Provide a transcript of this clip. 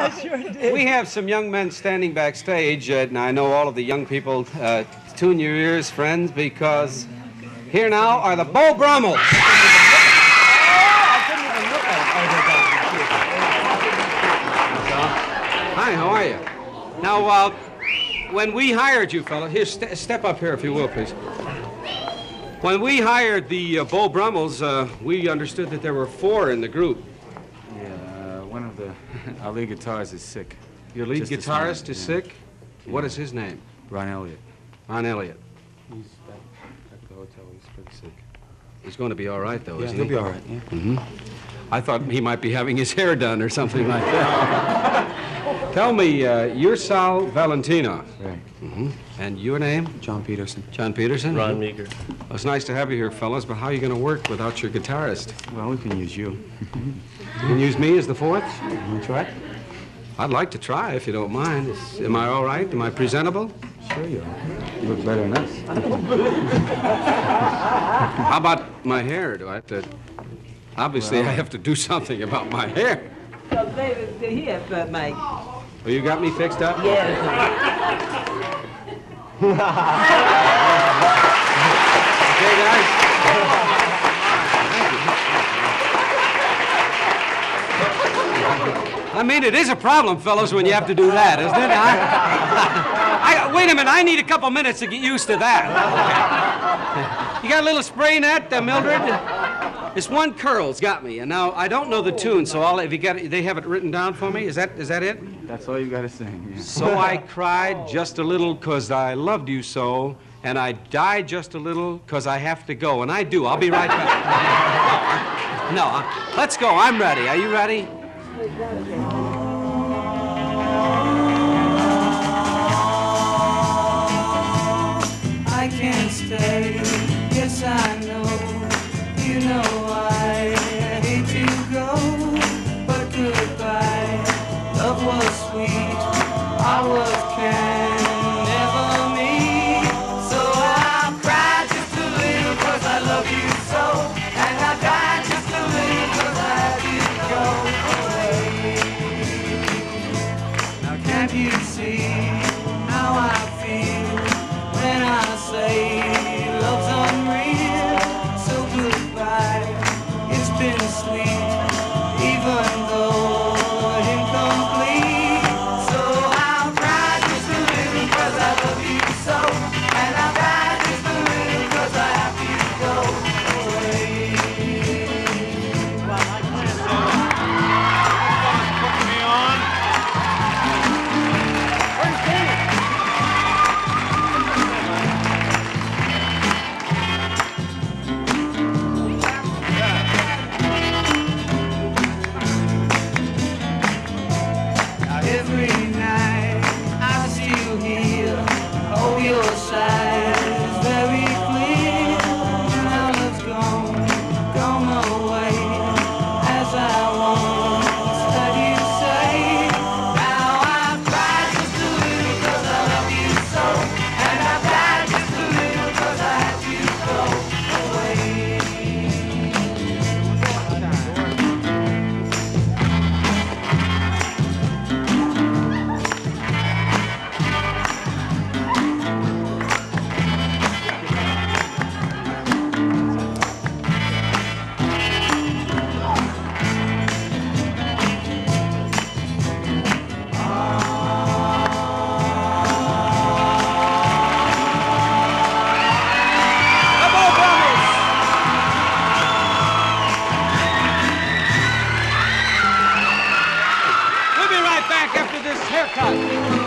I sure did. We have some young men standing backstage, uh, and I know all of the young people. Uh, tune your ears, friends, because here now are the Beau Brummels. Hi, how are you? Now, uh, when we hired you, fella, here, st- step up here if you will, please. When we hired the uh, Beau Brummels, uh, we understood that there were four in the group. Yeah, uh, one of the our lead guitarists is sick. Your lead Just guitarist minute, is yeah. sick. What is his name? Ron Elliott. Ron Elliott. He's at the hotel. He's pretty sick. He's going to be all right, though, Yeah, isn't he'll he'll be all right. Yeah. Mm -hmm. I thought he might be having his hair done or something like that. Tell me, uh, you're Sal Valentino, Right. and your name? John Peterson. John Peterson? Ron Meagher. Well, it's nice to have you here, fellas, but how are you going to work without your guitarist? Well, we can use you. You can use me as the fourth? Want to try? I'd like to try, if you don't mind. Is- am I all right? Am I presentable? Sure you are. You look better than us. How about my hair? Do I have to... Obviously, I have to do something about my hair. David, here, Mike. Well, you got me fixed up? Yes. Okay, guys? I mean, it is a problem, fellows, when you have to do that, isn't it? I, I, wait a minute, I need a couple minutes to get used to that. You got a little spray net, uh, Mildred? This one curl's got me, and now I don't know the tune, so I'll, if you got, it- they have it written down for me. Is that, is that it? That's all you got to sing. Yeah. So I cried just a little 'cause I loved you so, and I died just a little 'cause I have to go, and I do. I'll be right back. no, uh, let's go. I'm ready. Are you ready? this haircut.